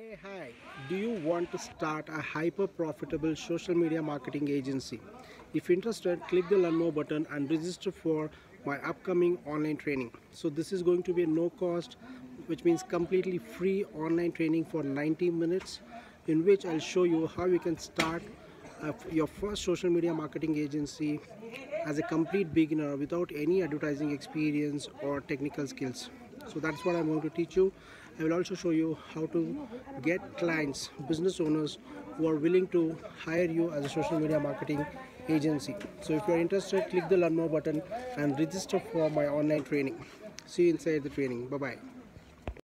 Hey, hi. Do you want to start a hyper profitable social media marketing agency? If interested, click the learn more button and register for my upcoming online training. So, this is going to be a no cost, which means completely free online training for 90 minutes, in which I'll show you how you can start uh, your first social media marketing agency as a complete beginner without any advertising experience or technical skills. So that's what I'm going to teach you. I will also show you how to get clients, business owners who are willing to hire you as a social media marketing agency. So if you're interested, click the learn more button and register for my online training. See you inside the training. Bye bye.